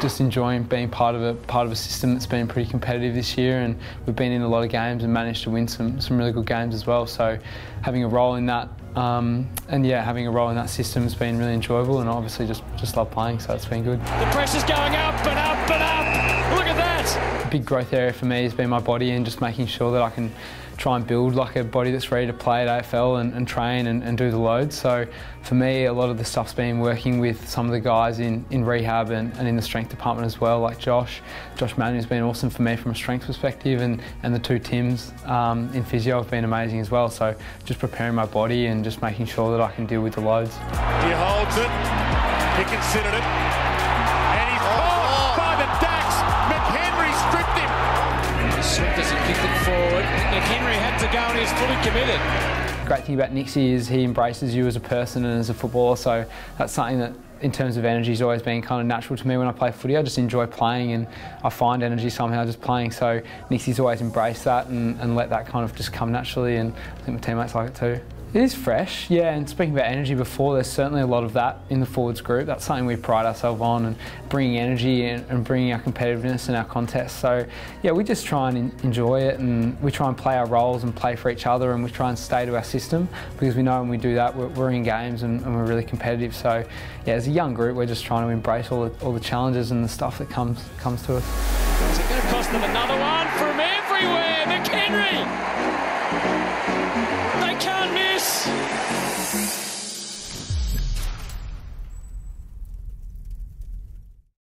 just enjoying being part of a part of a system that's been pretty competitive this year, and we've been in a lot of games and managed to win some some really good games as well. So having a role in that, um, and yeah, having a role in that system has been really enjoyable, and obviously just just love playing, so it's been good. The pressure's going up and up and up. Look at that. A big growth area for me has been my body and just making sure that I can try and build like a body that's ready to play at AFL and, and train and, and, do the loads. So for me, a lot of the stuff's been working with some of the guys in, in rehab and, and in the strength department as well, like Josh. Josh Manning has been awesome for me from a strength perspective and, and the two Tims um, in physio have been amazing as well. So just preparing my body and just making sure that I can deal with the loads. He holds it, he considered it, As he kicked it forward. McHenry had to go and he's fully committed. Great thing about Nixie is he embraces you as a person and as a footballer, so that's something that in terms of energy has always been kind of natural to me when I play footy. I just enjoy playing and I find energy somehow just playing. So Nixie's always embraced that and, and let that kind of just come naturally and I think my teammates like it too. It is fresh, yeah, and speaking about energy before, there's certainly a lot of that in the forwards group. That's something we pride ourselves on and bringing energy and, and bringing our competitiveness in our contests. So, yeah, we just try and enjoy it and we try and play our roles and play for each other and we try and stay to our system because we know when we do that, we're, we're in games and, and, we're really competitive. So, yeah, as a young group, we're just trying to embrace all the, all the challenges and the stuff that comes, comes to us. Is it going to cost them another one from everywhere? Miss!